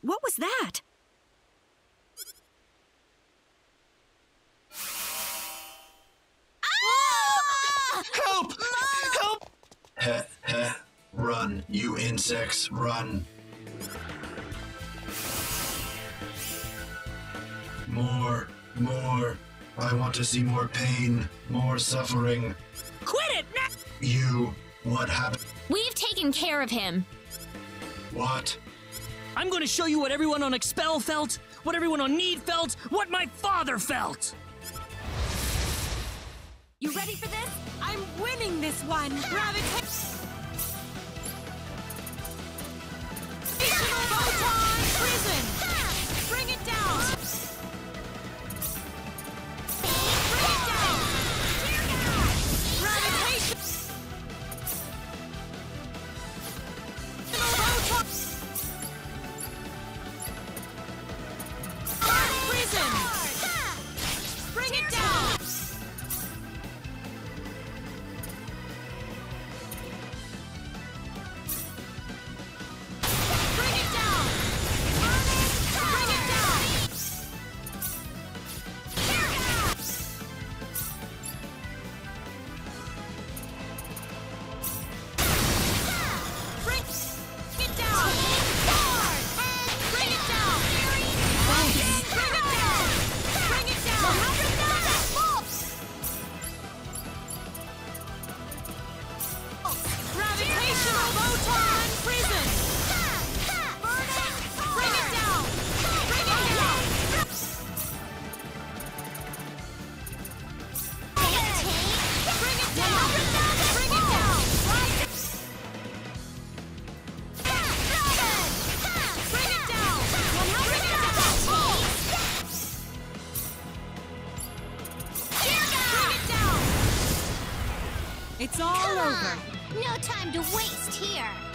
What was that? Ah! Help! Help! Heh heh. Run, you insects, run. More, more. I want to see more pain, more suffering. Quit it! now! You, what happened? We've taken care of him. What? I'm going to show you what everyone on Expel felt, what everyone on Nede felt, what my father felt. You ready for this? I'm winning this one! Gravitational photon prison! It's all over. On. No time to waste here.